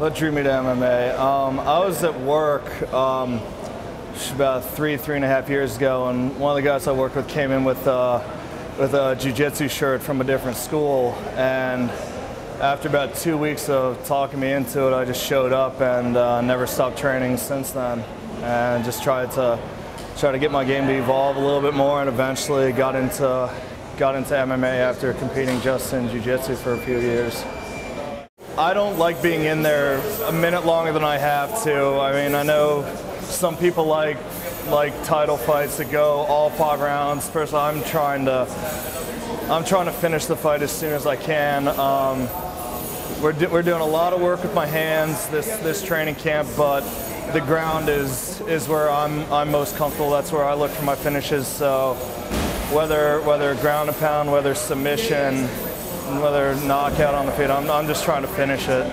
What drew me to MMA? Um, I was at work um, about three, three and a half years ago, and one of the guys I worked with came in with uh, with a jiu-jitsu shirt from a different school, and after about two weeks of talking me into it, I just showed up and uh, never stopped training since then, and just tried to try to get my game to evolve a little bit more, and eventually got into got into MMA after competing just in jiu-jitsu for a few years. I don't like being in there a minute longer than I have to. I mean, I know some people like like title fights that go all five rounds. Personally, I'm trying to I'm trying to finish the fight as soon as I can. Um, we're, do, we're doing a lot of work with my hands this this training camp, but the ground is is where I'm I'm most comfortable. That's where I look for my finishes. So whether whether ground and pound, whether submission, whether knockout on the feet. I'm, I'm just trying to finish it.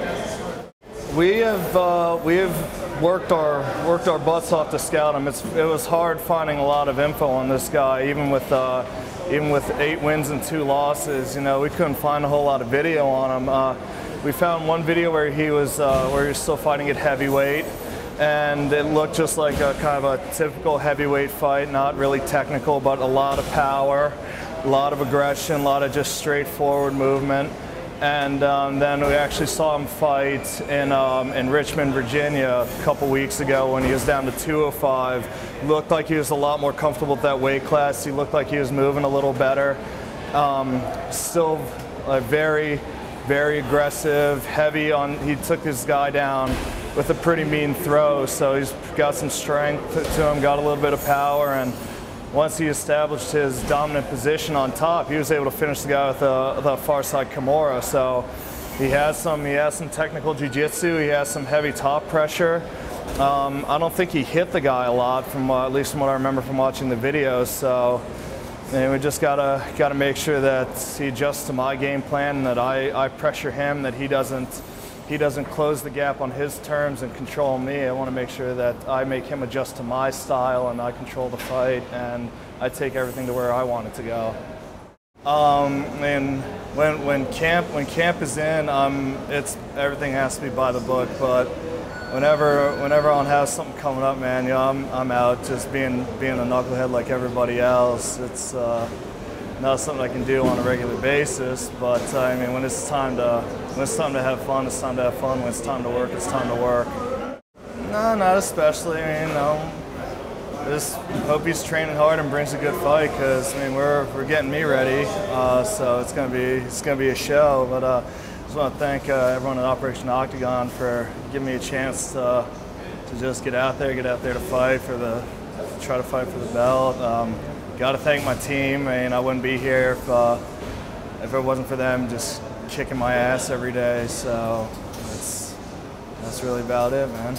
We have uh, we have worked our worked our butts off to scout him. It's, it was hard finding a lot of info on this guy, even with uh, even with eight wins and two losses. You know, we couldn't find a whole lot of video on him. Uh, we found one video where he was uh, where he was still fighting at heavyweight, and it looked just like a kind of a typical heavyweight fight, not really technical, but a lot of power a lot of aggression, a lot of just straightforward movement. And um, then we actually saw him fight in, um, in Richmond, Virginia a couple weeks ago when he was down to 205. Looked like he was a lot more comfortable with that weight class. He looked like he was moving a little better. Um, still very, very aggressive, heavy on, he took his guy down with a pretty mean throw. So he's got some strength to him, got a little bit of power. and once he established his dominant position on top, he was able to finish the guy with the, the far side Kimura. So he has some he has some technical jiu-jitsu. He has some heavy top pressure. Um, I don't think he hit the guy a lot, from uh, at least from what I remember from watching the videos. So and we just gotta gotta make sure that he adjusts to my game plan, and that I, I pressure him, that he doesn't he doesn't close the gap on his terms and control me. I want to make sure that I make him adjust to my style and I control the fight and I take everything to where I want it to go. Um, and when, when camp when camp is in, um, it's everything has to be by the book. But whenever whenever I have something coming up, man, you know, I'm I'm out just being being a knucklehead like everybody else. It's uh, not something I can do on a regular basis. But uh, I mean, when it's time to when it's time to have fun, it's time to have fun. When it's time to work, it's time to work. No, not especially. I mean, you know, just hope he's training hard and brings a good fight because I mean we're we're getting me ready, uh, so it's gonna be it's gonna be a show. But uh, I just want to thank uh, everyone at Operation Octagon for giving me a chance to to just get out there, get out there to fight for the try to fight for the belt. Um, got to thank my team. I mean, I wouldn't be here if, uh, if it wasn't for them just kicking my ass every day. So that's, that's really about it, man.